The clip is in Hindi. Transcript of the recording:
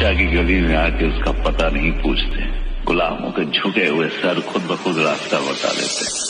बादशाह की गली में आके उसका पता नहीं पूछते। गुलामों के झुके हुए सर खुद ब खुद रास्ता बता देते। हैं